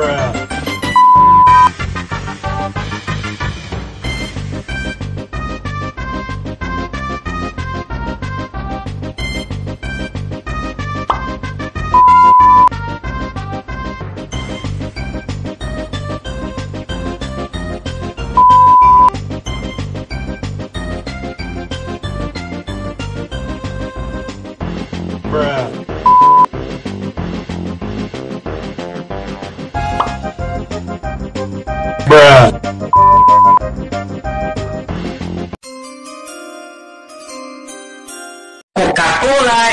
Bruh. Bruh. Bruh. Coca-Cola